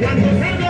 cuando salga